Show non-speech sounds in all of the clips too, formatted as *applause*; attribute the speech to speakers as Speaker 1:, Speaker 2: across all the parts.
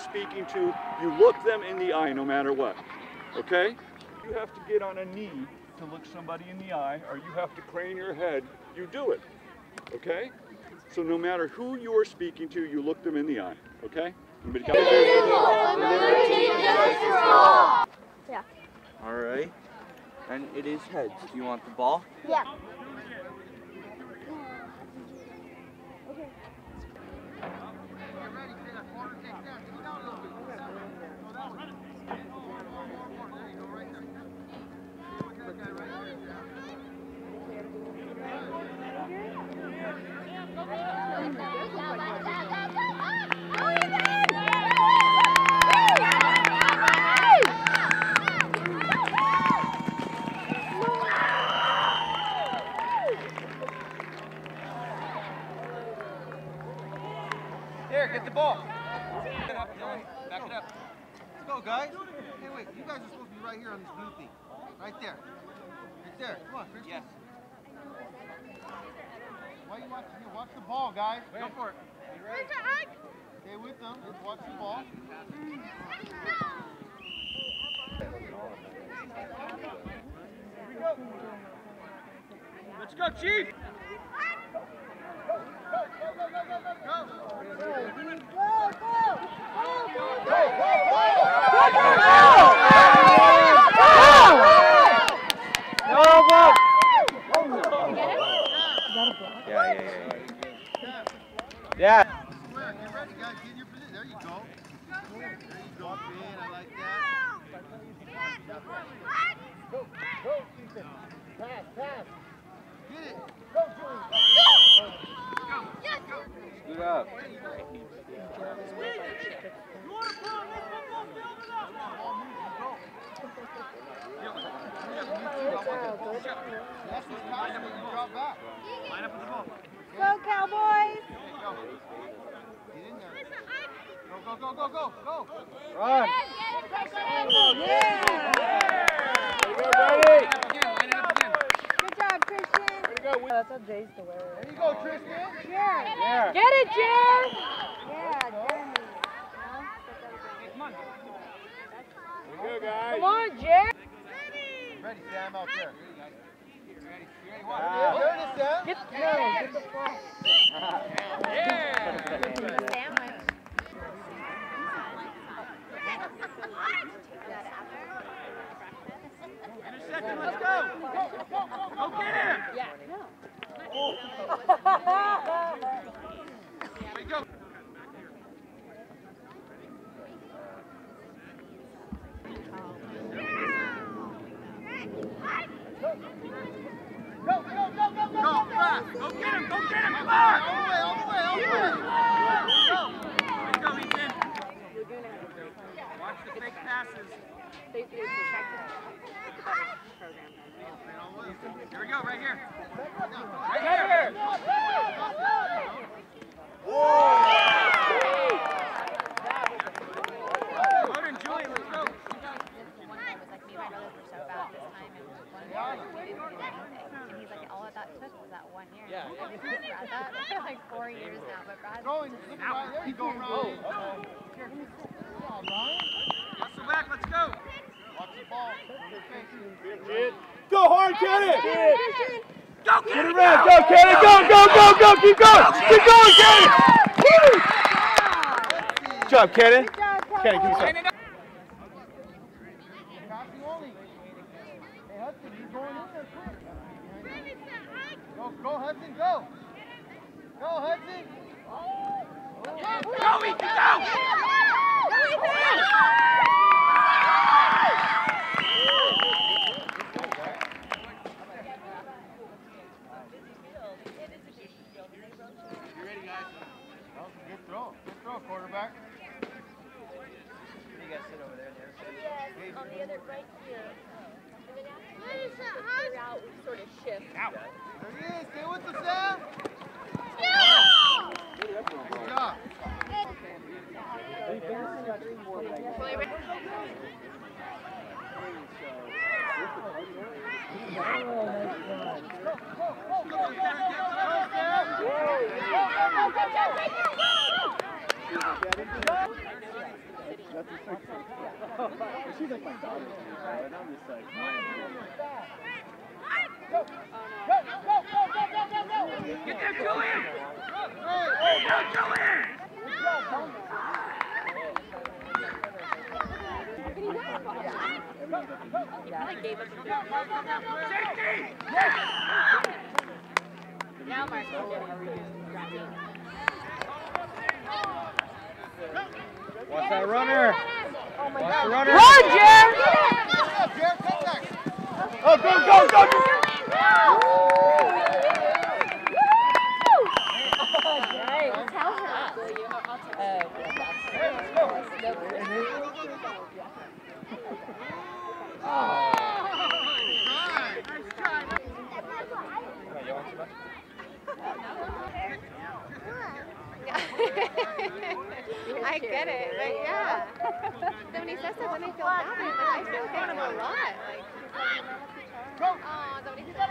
Speaker 1: speaking to, you look them in the eye no matter what. Okay? You have to get on a knee to look somebody in the eye, or you have to crane your head. You do it. Okay? So no matter who you are speaking to, you look them in the eye. Okay? Anybody got
Speaker 2: Yeah.
Speaker 3: All right. And it is heads. Do you want the ball?
Speaker 2: Yeah.
Speaker 4: Get the ball. Back it up, Dylan. Back it up. Let's go, guys. Hey, wait. You guys are supposed to be right here on this blue thing. Right there. Right there. Come on, Christian. Yes. Why are you watching here? Watch the ball, guys. Go for it. Stay with them. Just watch the ball.
Speaker 1: Let's go, Chief!
Speaker 3: Yeah.
Speaker 4: Square. Get ready, guys. Get in your position. There you go. There you go, Ben. I like that. Get it.
Speaker 3: Scoot up.
Speaker 4: That's what's passing you drop back. Line up with the ball.
Speaker 2: Go Cowboys.
Speaker 4: Go. Get in there. Go, go, go, go, go, go.
Speaker 3: Run.
Speaker 2: Yeah.
Speaker 4: Line up again. Line it.
Speaker 2: Good job, Christian. That's how Jay's to wear
Speaker 4: There you go, Tristan.
Speaker 2: Yeah. yeah. Get it, Jay. Yeah, Jeremy.
Speaker 1: Go, guys.
Speaker 2: Come on, Jay.
Speaker 4: Ready. Ready, Sam, out there. Let's go. There you. Go, go, go, go, go, go, fast. Go get him, go get him, come on. All the way, all the way, all the way. Go. You go, Ethan. Watch the fake passes. Here we go, right here. Right here. Jordan, Julie, let's go.
Speaker 5: one that was like, me and my brothers were so bad this time, and one year like, we didn't do anything. And he's like, all that that took was that one year.
Speaker 3: Yeah.
Speaker 5: And we've been at that for like four years now, but Brad.
Speaker 4: Going, look right there you go, Ryan. Here. Come on, Ryan. Hustle back, let's go. Watch the ball. Good face.
Speaker 1: Go hard, Kenny!
Speaker 4: Go, get
Speaker 1: Get
Speaker 4: it
Speaker 1: around, go, Kenny! Go, go, go, go! Keep going! Keep going, Kenny! Woo! Good job, Kenny.
Speaker 2: Good job,
Speaker 1: Kenny, keep
Speaker 2: Cowboys.
Speaker 1: going.
Speaker 4: Passing only. Hey, Hudson, he's going in there quick. Go, go, Hudson, go. Go, Hudson. Go, Ethan, go. You ready, guys? Good throw. Good throw, quarterback. you guys sit over there. The other side.
Speaker 2: Yes, on the other right here. And then after you figure out, we sort of shift.
Speaker 4: There he is. Stay with us, Sam. Good job.
Speaker 2: He probably gave us a big Now Mark's
Speaker 6: Watch that runner.
Speaker 2: Oh my
Speaker 6: Watch
Speaker 2: God.
Speaker 6: the runner.
Speaker 2: Run, Jer!
Speaker 6: Oh, go, go, go! *laughs*
Speaker 5: I get it, but yeah. then when he says that, then I feel bad. I'm like, I feel bad him a lot. Like, then when he says that,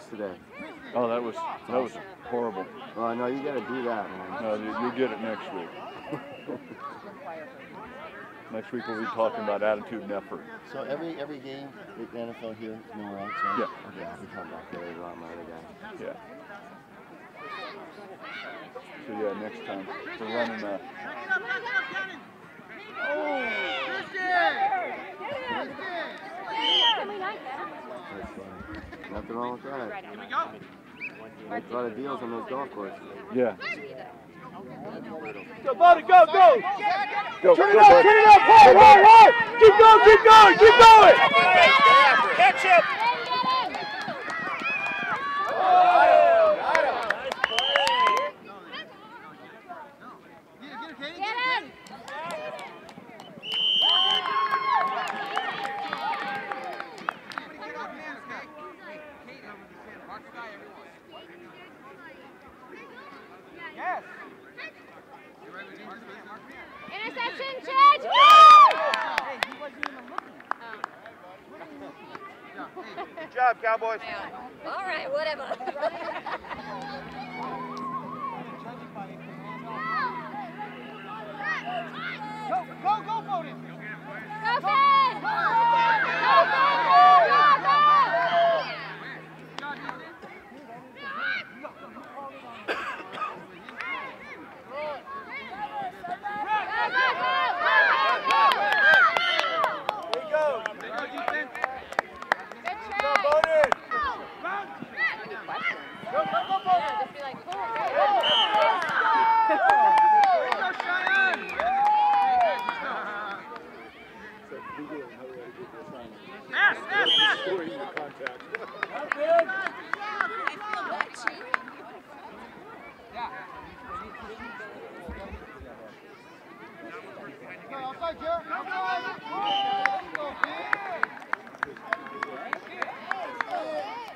Speaker 7: Great speech today.
Speaker 1: Oh, that was that was horrible.
Speaker 7: Well, I know you got to do that, man.
Speaker 1: No, you, you'll get it next week. next week we'll be talking about attitude and effort.
Speaker 7: So every every game at the NFL here is number one. So
Speaker 1: Yeah.
Speaker 7: Okay, I'll be coming back there later on my other guy.
Speaker 1: Yeah. So yeah, next time we're running uh
Speaker 7: That's Nothing wrong with that. Here we go. Make a lot of deals on those golf courses.
Speaker 1: yeah.
Speaker 6: Go, buddy, go, go!
Speaker 1: Go,
Speaker 6: Turn it
Speaker 1: go,
Speaker 6: up, turn it up, hard, hard, hard! Keep going, keep going, keep going! Catch it! Job, Cowboys.
Speaker 2: All right, whatever.
Speaker 4: Go, go, go, Bowden.
Speaker 5: Go, Finn! Go, Finn! Go, go!
Speaker 6: Here we go. Go, Bowden.
Speaker 4: Go, go, go, Bowden.
Speaker 2: Just be like, cool.
Speaker 4: Outside, Jared. Outside. Go,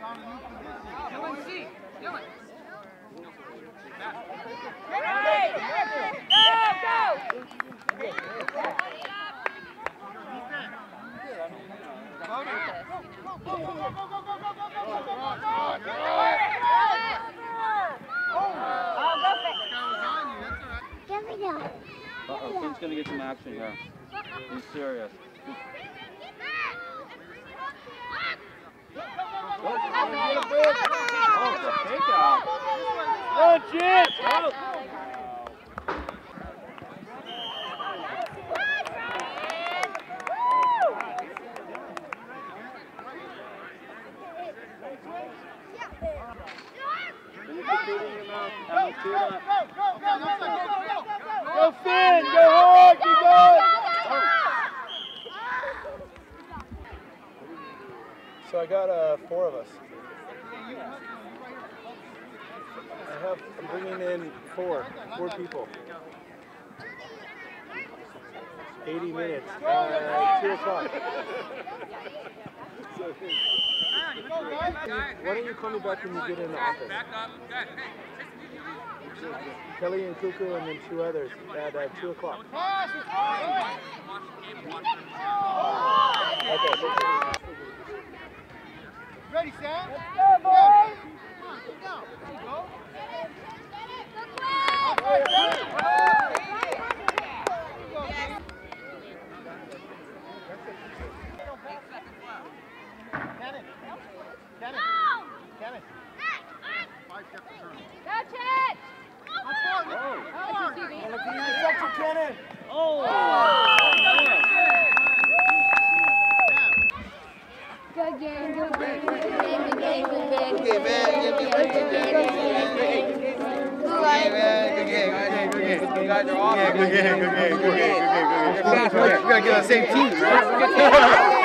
Speaker 4: Found a new position.
Speaker 3: Uh-oh, Finn's gonna get some action here. He's serious.
Speaker 5: Run, Chip! Go Finn! Go hard! Keep going!
Speaker 4: So I got uh, four of us. I have, I'm bringing in four, four people. 80 minutes, uh, 2 o'clock. Why don't you call me back when you get in the office? Kelly and Kuku and then two others at uh, 2 o'clock. Okay.
Speaker 8: Ready, Sam?
Speaker 2: Go, boys.
Speaker 8: Cannon. Cannon. Cannon. Five steps to turn.
Speaker 2: Catch it. Good game, good game, good game, good game, good game.
Speaker 8: Okay, man. Good game, good game, good game, good game. Good game, man. Good game, good game, good game. You guys are Good game, good game, good game, good game, good game. We gotta get on the same team, right? *laughs*